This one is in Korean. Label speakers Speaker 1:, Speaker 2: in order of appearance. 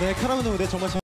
Speaker 1: 네, 카라오는 무대 정말 잘